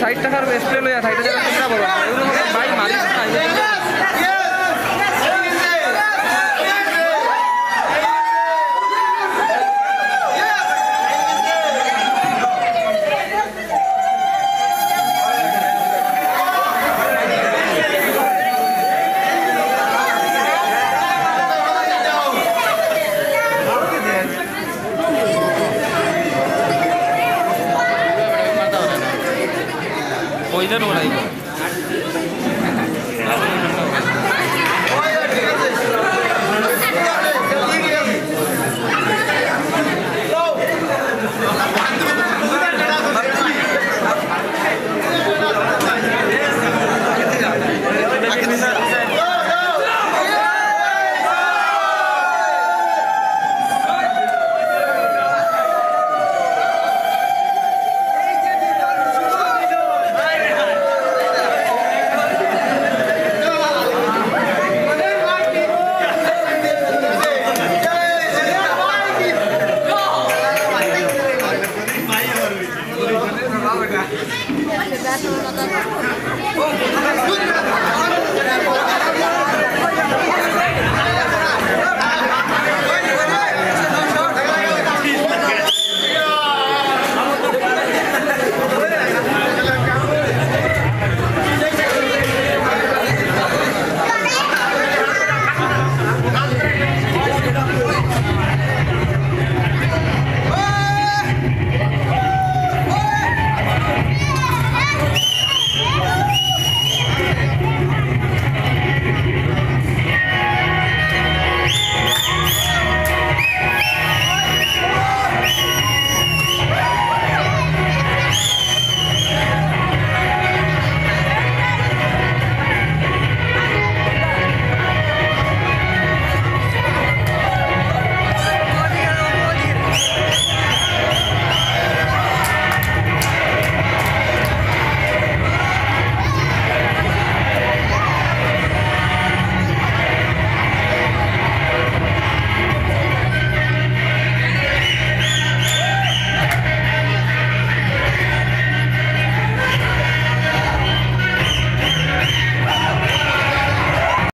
ষাট টাকার স্প্রে লইয়া ষাট টাকার চিন্তা করব বাইক ভাই মালিক इधर हो रहा है।